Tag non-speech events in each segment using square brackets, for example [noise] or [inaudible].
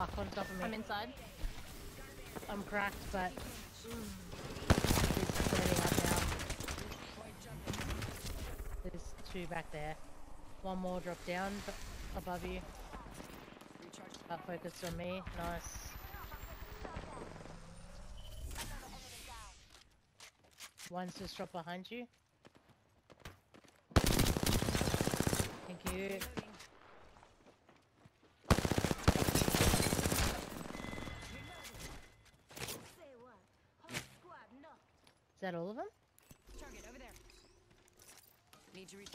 Fuck, on top of me. I'm inside. I'm cracked, but spreading up now. There's two back there. One more drop down above you. But focused on me. Nice. One's just dropped behind you. Thank you. That all of them? Target over there. Need to reach.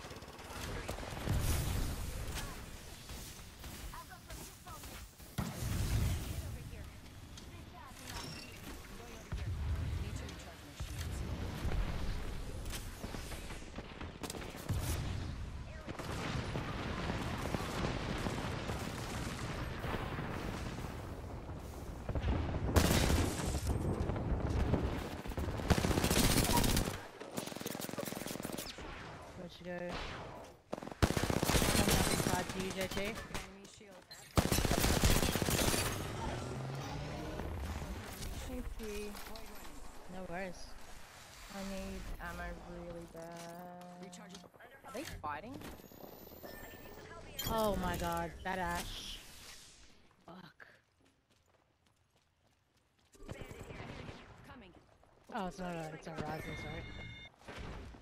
Need to recharge my shields. Where'd she go? Coming up inside to you, JT. Enemy shield. Thank you. No. I need ammo really bad. Recharging. Are they fighting? Oh my god, that ash. Fuck. Oh, it's not a, it's a Horizon, sorry.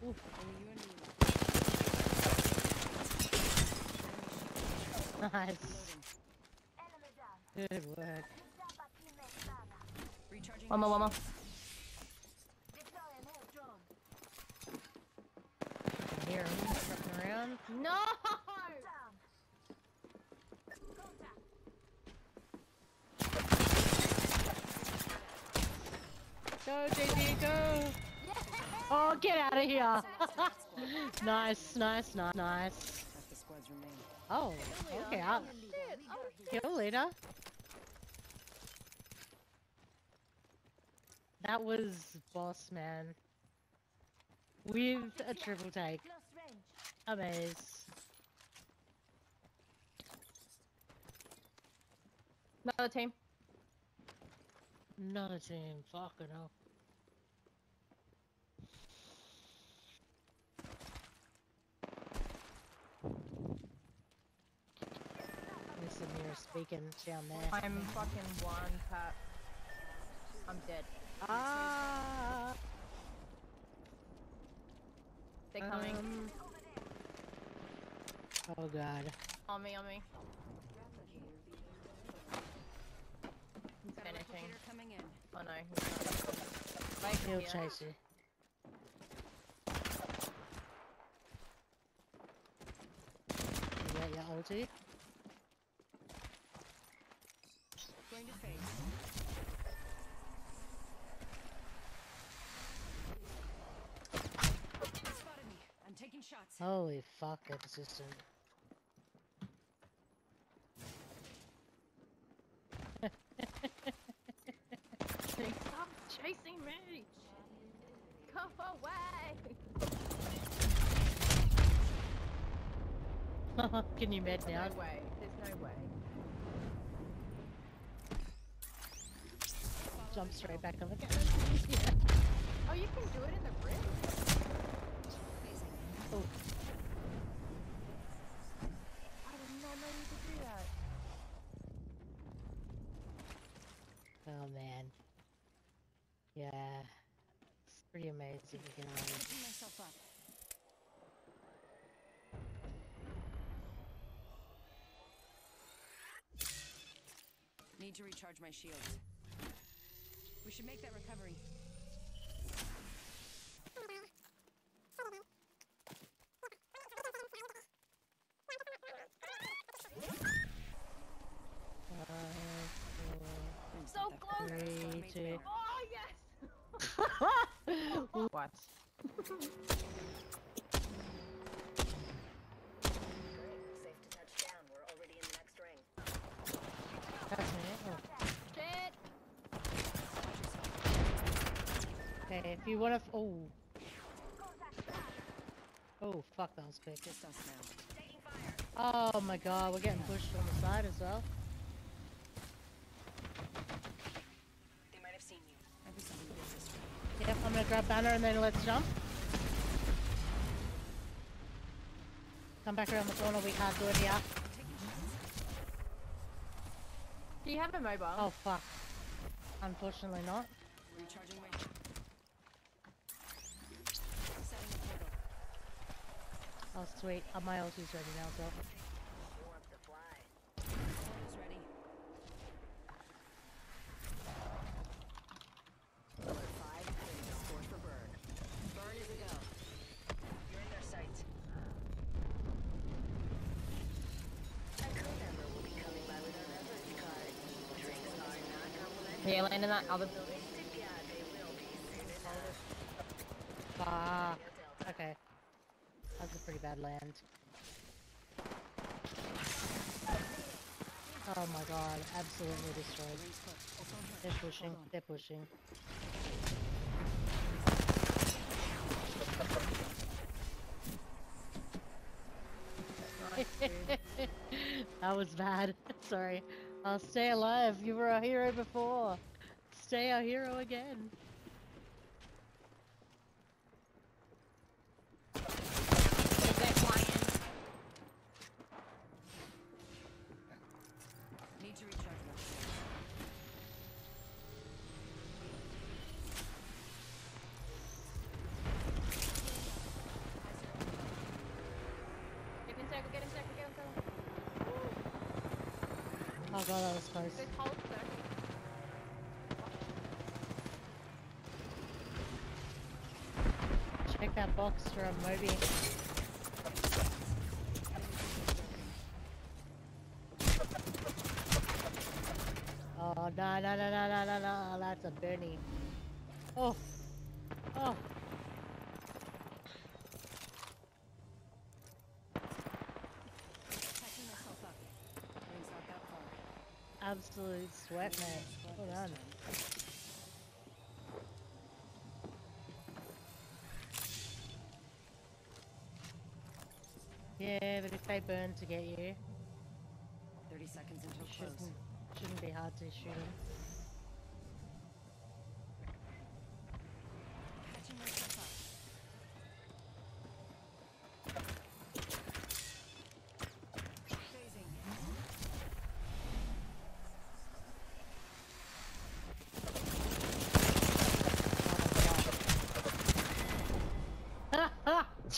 Oof. You and me. Nice. Good work. One more, one more. I hear him jumping around. No! Go, JT, go! Oh, get out of here! [laughs] nice, nice, nice, nice. Oh, okay, I'll kill leader. That was boss, man. With a triple take. Amaze. Another team. Another team, fucking hell. Listen here, speaking down there. I'm fucking one tap. I'm dead. Ah! They're coming. Um, oh god. On me, on me. He's Got a finishing. replicator coming in. Oh no, he's not. Right He'll here. chase you. You got your ulti? Going to face. Spotted me. I'm Holy fuck, consistent. Stop chasing me! Go away! [laughs] Can you med now? no way. There's no way. Jump straight back on the cannon. Oh, you can do it in the bridge? Oh, I did not know you could do that. oh man. Yeah. It's pretty amazing, myself up. Need to recharge my shields. We should make that recovery. Five, So close! three, two. Oh, yes! what? Safe to touch down. We're already in the next ring. Oh, [laughs] That's me. Oh. Shit! Okay, if you wanna. F oh. Oh, fuck, that was quick. Now. Oh my god, we're getting pushed on the side as well. I'm gonna grab banner and then let's jump. Come back around the corner, we can't do it here. Do you have a mobile? Oh fuck. Unfortunately not. Recharging my. Setting the portal. Oh sweet. My ulti's ready now as well. Portal's ready. Five, score for burn. Burn is a go. You're in their sight. A crew member will be coming by with our reference card. Drinks are not complimentary. Yeah, land in that other building. Fuck. Okay. That's a pretty bad land. Oh my god, absolutely destroyed. They're pushing, they're pushing. [laughs] That was bad. [laughs] Sorry. I'll stay alive. You were a hero before. Stay a hero again. To recharge my shields. Get in circle, get in circle, get in circle. Oh god, that was close. Just hold circle. Check that box for a Moby. Oh no no no no no no no! That's a Bernie. Oh, oh. Catching myself up. Rings not that far. Absolute sweat, man. Squad Well this done. time. Yeah, but if they burn to get you, 30 seconds until close. shouldn't shouldn't be hard to shoot them.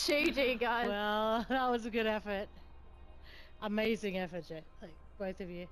GG, guys. well, [laughs] that was a good effort. Amazing effort, Jet. Like both of you.